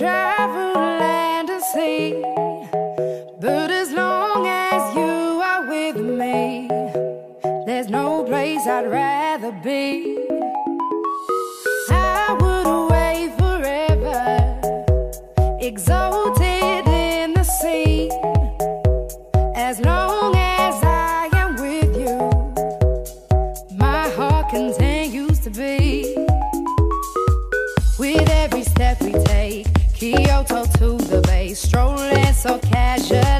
travel land and sea. But as long as you are with me, there's no place I'd rather be. treasure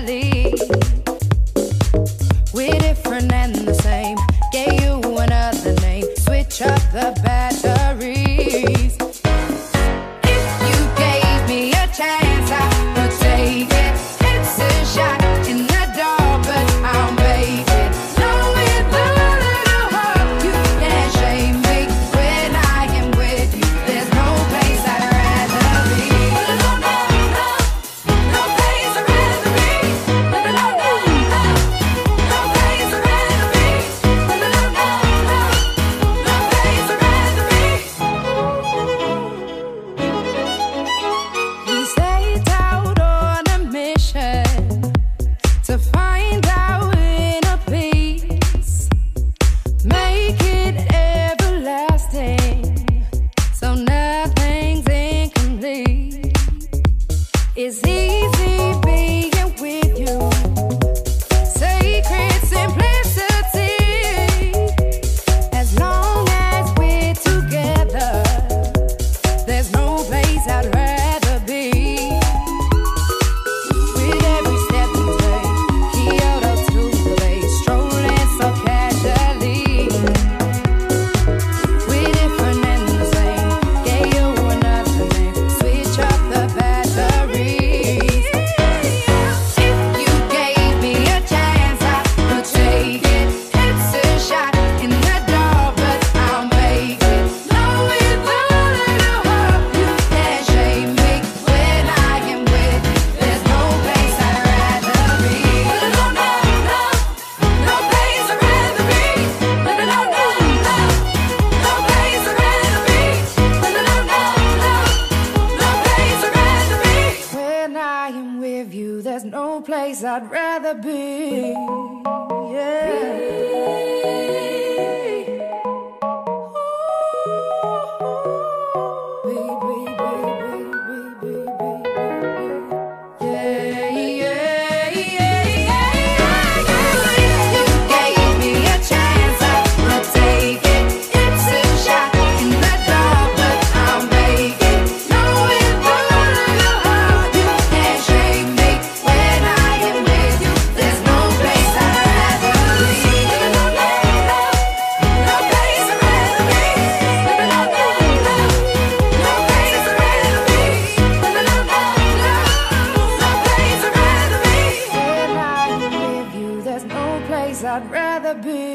I'd rather be. Yeah. gotta be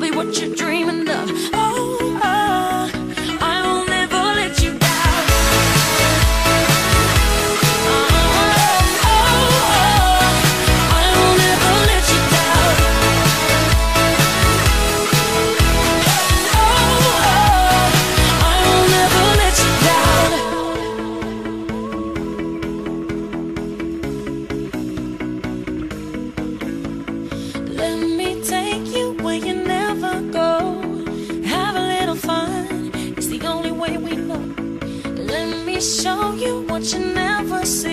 be what you're dreaming of. show you what you never see.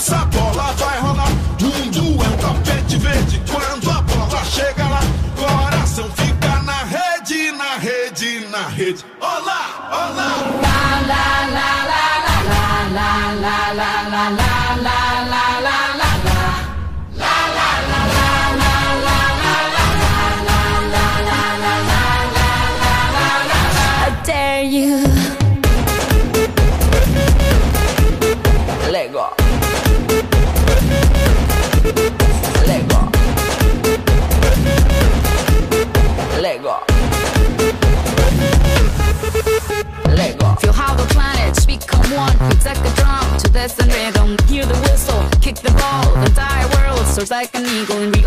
essa bola vai rolar. Mundo é um tapete verde quando a bola chega lá. Coração fica na rede, na rede, na rede. Olá, olá. Lá, lá, lá, lá, lá, lá, lá, lá, lá, lá. like a drum to this and rhythm. Hear the whistle, kick the ball. The entire world soars like an eagle, and we.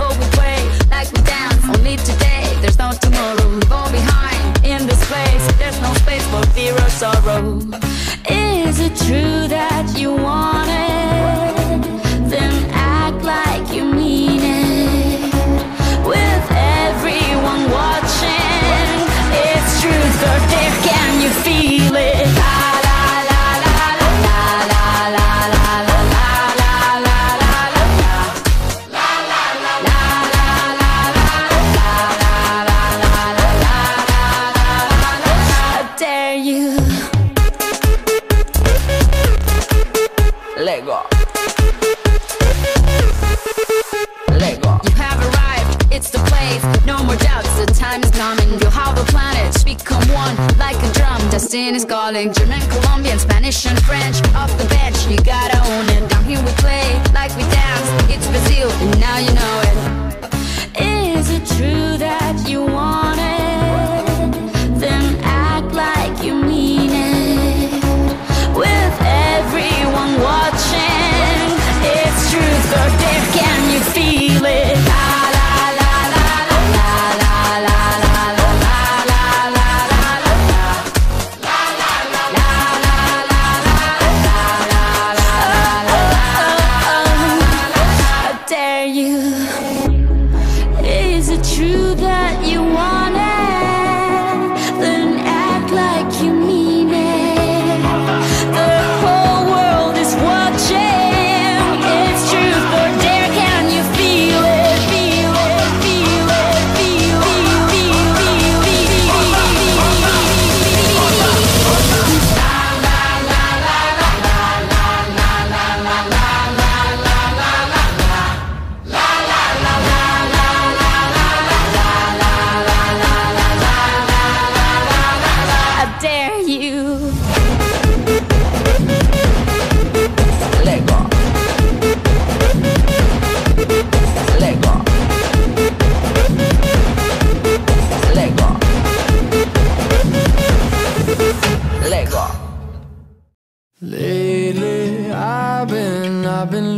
branch of the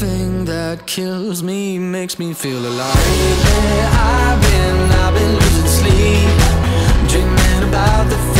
thing that kills me makes me feel alive. Baby, I've been, I've been losing sleep. Dreaming about the